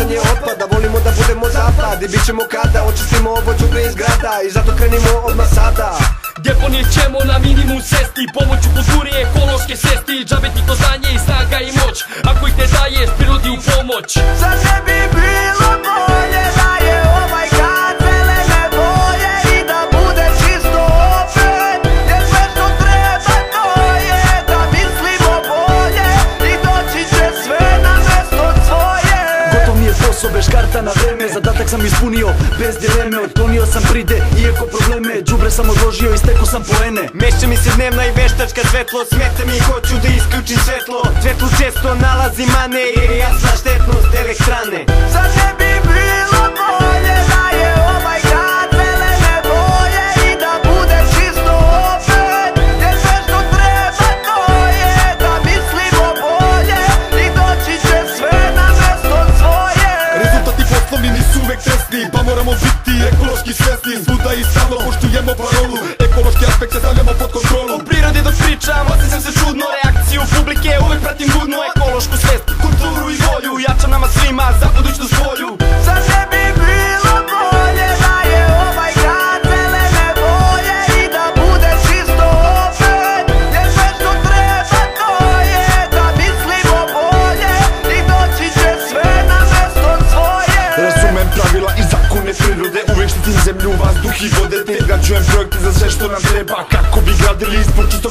bacanje otpada Volimo da budemo zapad i bit ćemo kada Očistimo ovo džubre iz grada i zato krenimo odmah sada. Deponije ćemo na minimum sesti Pomoću kulturi ekološke se posao, bez karta na vreme Zadatak sam ispunio, bez dileme Otklonio sam pride, iako probleme Džubre sam odložio i stekao sam poene. Meša mi se dnevna i veštačka svetlo Smeta mi i hoću da isključim svetlo. Svetlo često nalazi mane Jer je jasna štetnost elektrane. Zar ekološki svesni Svuda i stalno poštujemo parolu. Ekološki aspekt se stavljamo pod kontrolu. U prirodi dok pričam, osjećam se čudno. Reakciju publike uvek pratim budno Czułem wzrok, gdy zaseszto nam treba Jak kubi grady list, poczuto